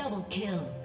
double kill.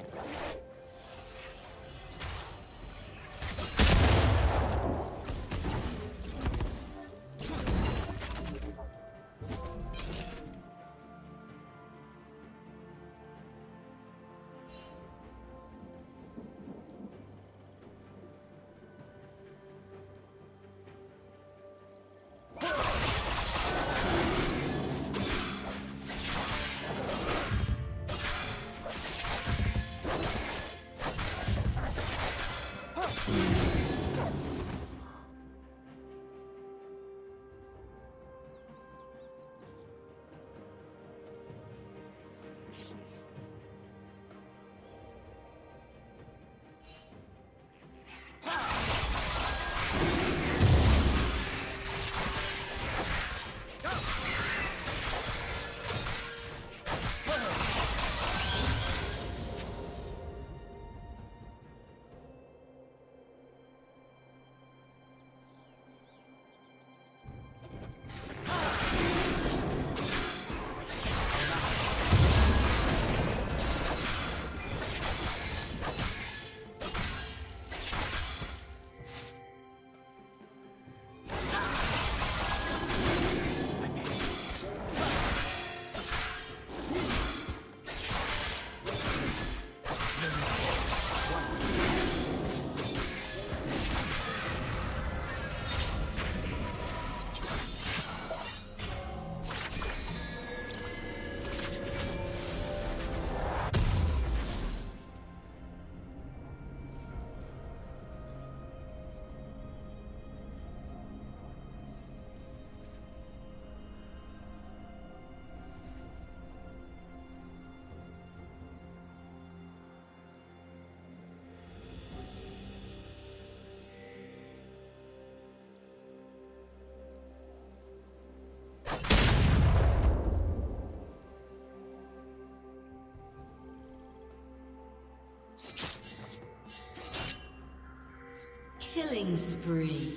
Killing spree.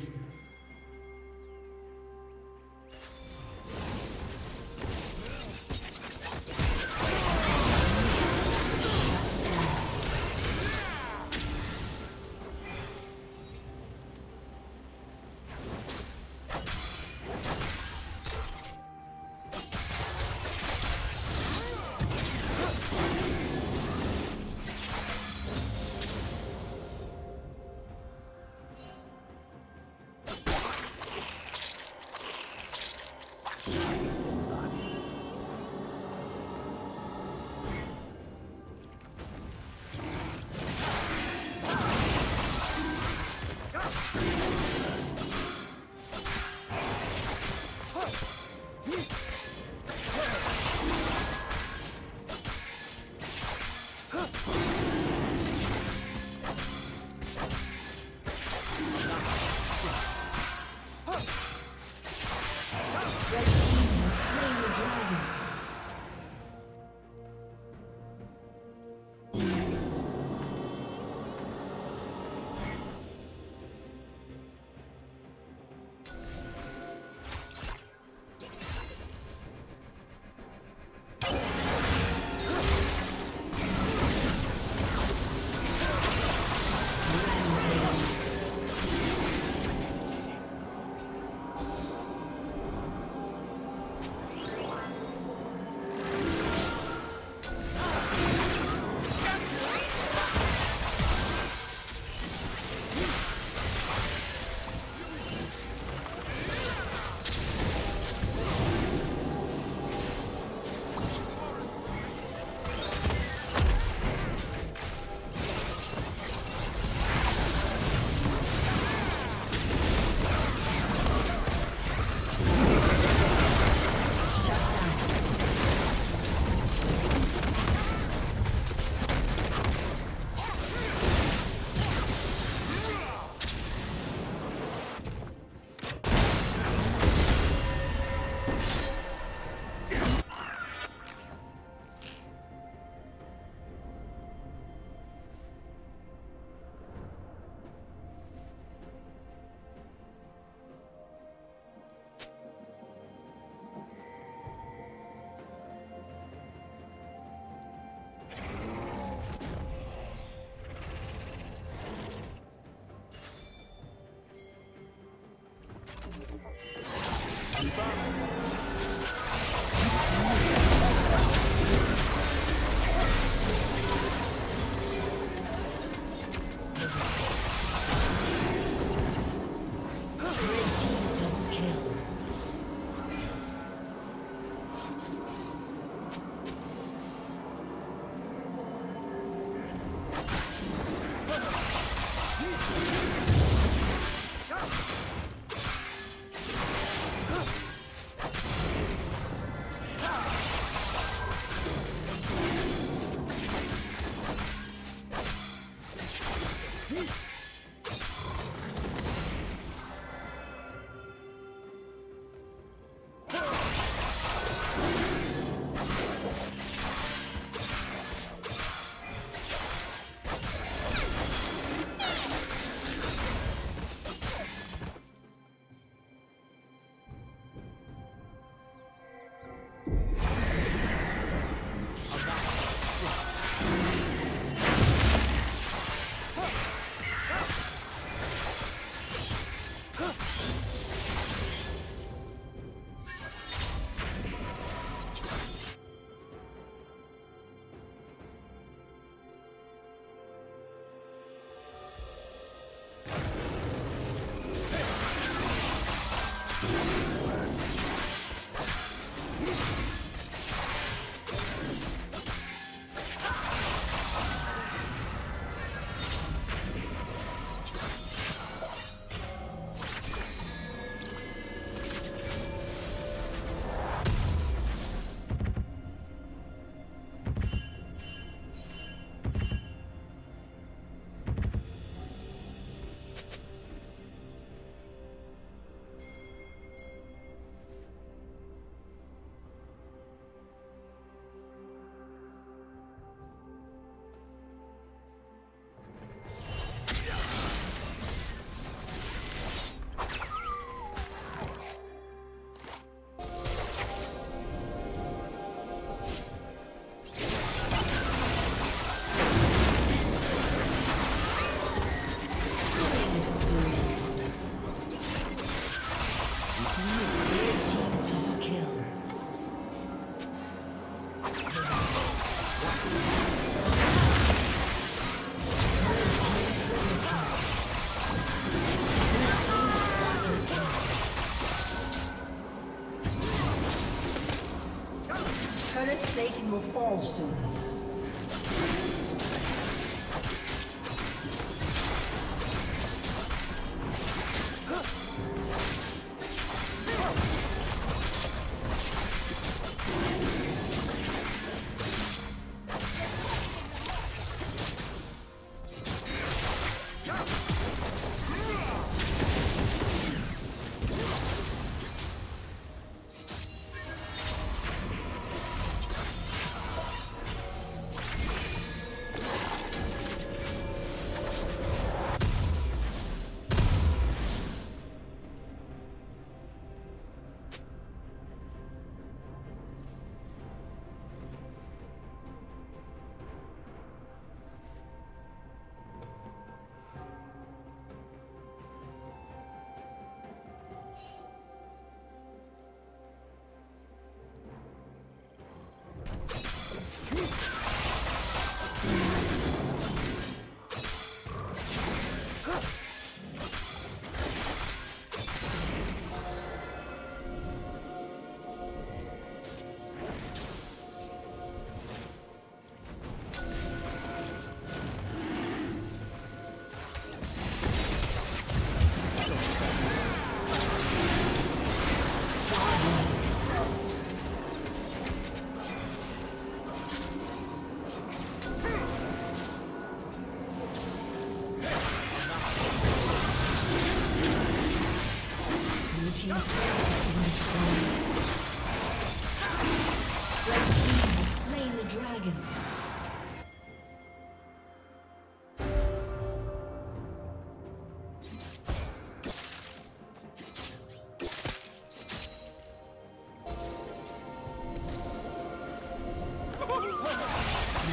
Plating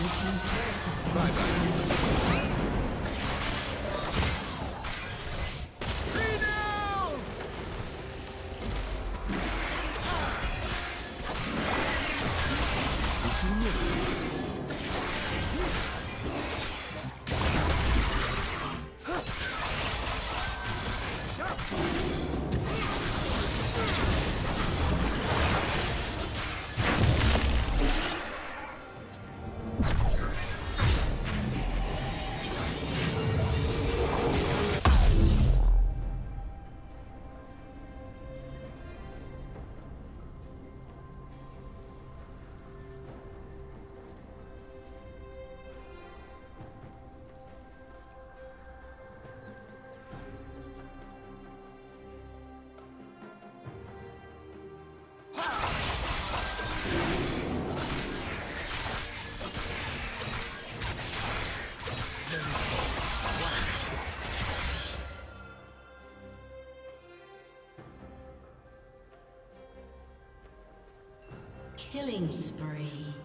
will Killing spree.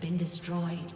Been destroyed.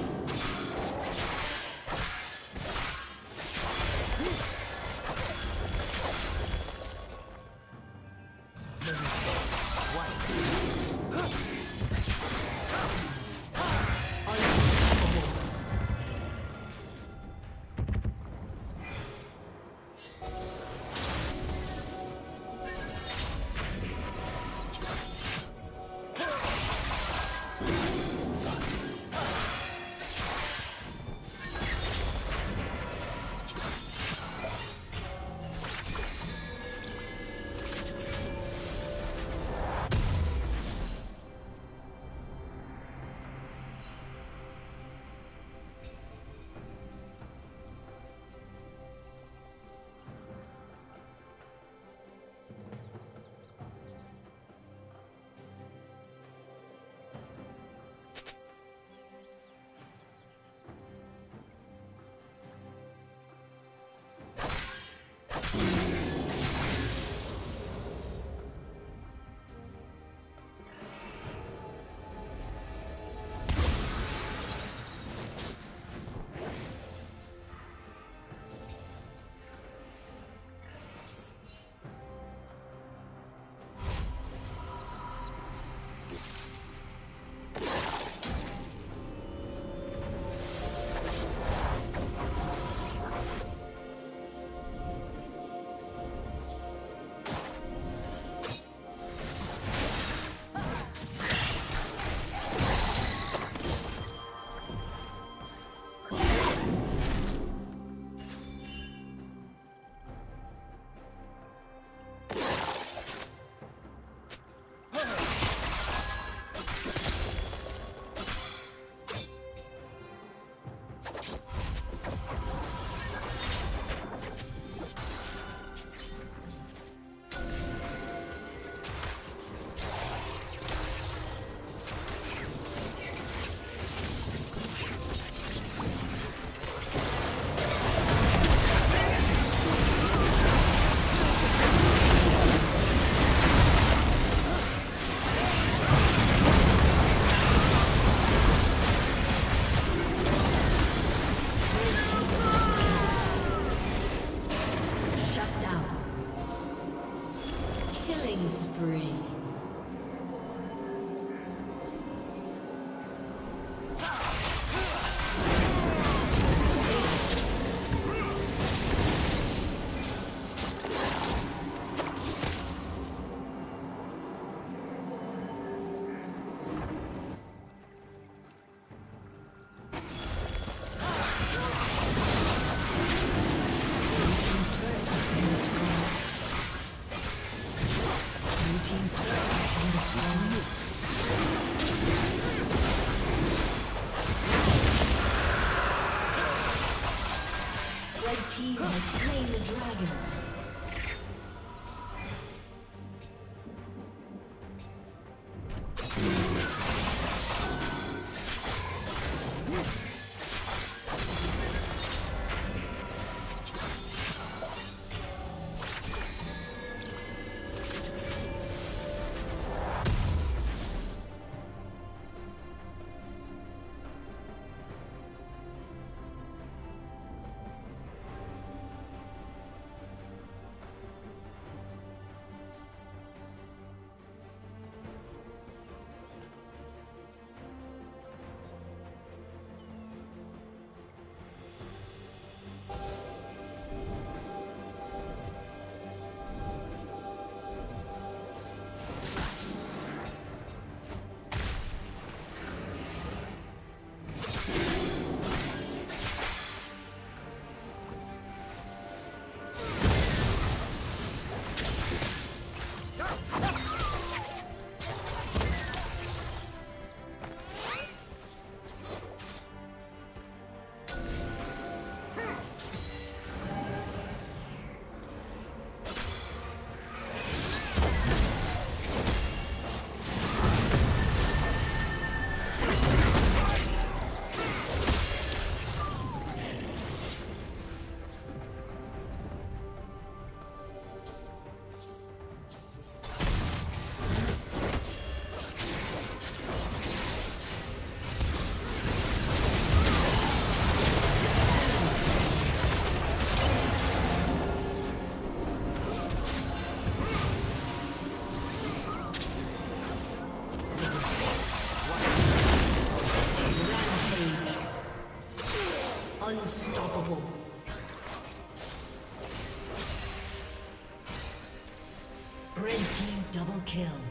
kill.